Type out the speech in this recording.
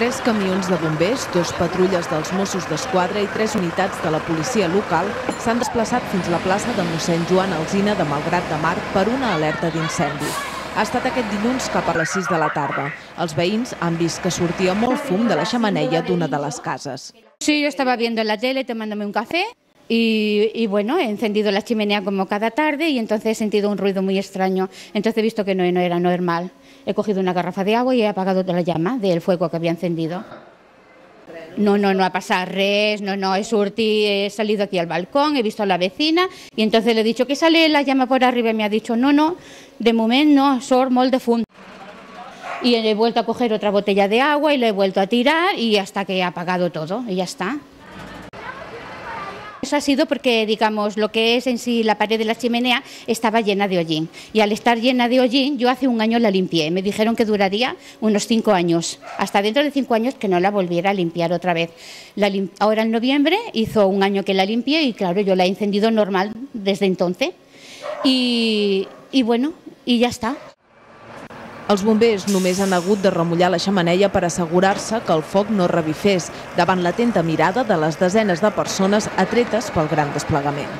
Tres camions de bombers, dos patrulles dels Mossos d'Esquadra i tres unitats de la policia local s'han desplaçat fins a la plaça de mossèn Joan Alzina de Malgrat de Mar per una alerta d'incendi. Ha estat aquest dilluns cap a les 6 de la tarda. Els veïns han vist que sortia molt fum de la xamaneia d'una de les cases. Sí, yo estaba viendo la tele tomándome un café y, bueno, he encendido la chimenea como cada tarde y entonces he sentido un ruido muy extraño. Entonces he visto que no, era normal. He cogido una garrafa de agua y he apagado la llama del fuego que había encendido. No, no, no ha pasado res, no, no, he surti, he salido aquí al balcón, he visto a la vecina y entonces le he dicho que sale la llama por arriba y me ha dicho no, no, de momento no, sor molt de. Y he vuelto a coger otra botella de agua y lo he vuelto a tirar y hasta que he apagado todo y ya está. Eso ha sido porque, digamos, lo que es en sí la pared de la chimenea estaba llena de hollín. Y al estar llena de hollín, yo hace un año la limpié. Me dijeron que duraría unos cinco años. Hasta dentro de cinco años que no la volviera a limpiar otra vez. Ahora en noviembre hizo un año que la limpié y claro, yo la he encendido normal desde entonces. Y bueno, y ya está. Els bombers només han hagut de remullar la xamaneia per assegurar-se que el foc no revifés davant l'atenta mirada de les desenes de persones atretes pel gran desplegament.